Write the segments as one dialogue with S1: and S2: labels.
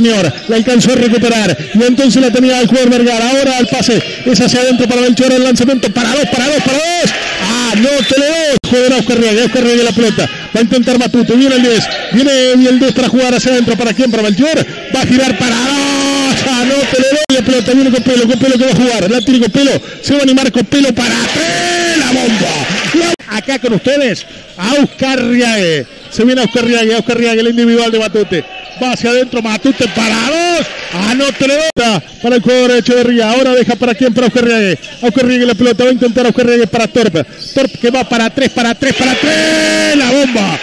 S1: Señor, la alcanzó a recuperar y entonces la tenía el jugador Vergara. Ahora el pase es hacia adentro para Melchor, el lanzamiento para dos, para dos, para dos. Ah, no te dos. Juega Oscar Riaga, Oscar Riaga la pelota. Va a intentar Matute, viene el 10, viene el 10 para jugar hacia adentro. ¿Para quién? Para Melchor. Va a girar para dos. Ah, no te doy la pelota. Viene con pelo, con pelo que va a jugar. La tiene con pelo. Se va a animar con pelo para tres. La bomba. Acá con ustedes, a Oscar Riaga. Se viene Oscar Riaga, Oscar Riaga, el individual de Matute. Va hacia adentro, Matute para dos, anote para el jugador de Echeverría, ahora deja para quién, para Oscar Riague, Oscar Riague la pelota, va a intentar Oscar Riague para Torpe, Torpe que va para tres, para tres, para tres, la bomba,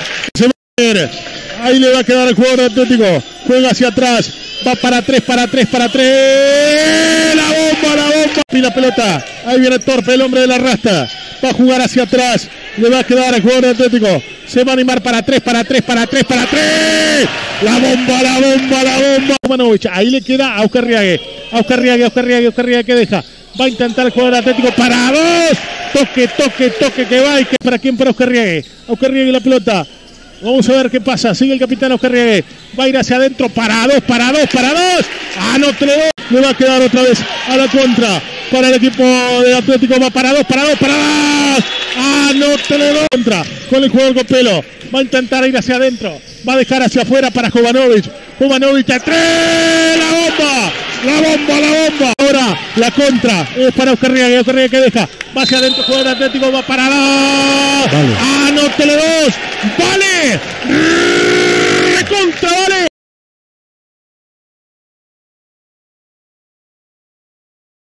S1: ahí le va a quedar el jugador Atlético, juega hacia atrás, va para tres, para tres, para tres, la bomba, la bomba, y la pelota, ahí viene Torpe, el hombre de la rasta, va a jugar hacia atrás, le va a quedar al jugador Atlético, se va a animar para tres, para tres, para tres, para tres. La bomba, la bomba, la bomba. Ahí le queda a Oscar Riague. A Oscar Riague, Oscar Riague, Oscar Riague que deja. Va a intentar el jugador Atlético para dos. Toque, toque, toque que va. Y que para quién, para Oscar Riague. Oscar Riague la pelota. Vamos a ver qué pasa. Sigue el capitán Oscar Riague. Va a ir hacia adentro. Para dos, para dos, para dos. Ah, no, tres, dos. Le va a quedar otra vez a la contra. Para el equipo de Atlético. Va para dos, para dos, para dos. Ah, no te doy. Contra con el jugador Copelo. Va a intentar ir hacia adentro. Va a dejar hacia afuera para Jovanovic. Jovanovic a tres. La bomba. La bomba, la bomba. Ahora la contra. Es para Oscar Riaga. Oscar Riaga que deja. Va hacia adentro. Jugador Atlético. Va para dos. Ah, no te dos. Vale.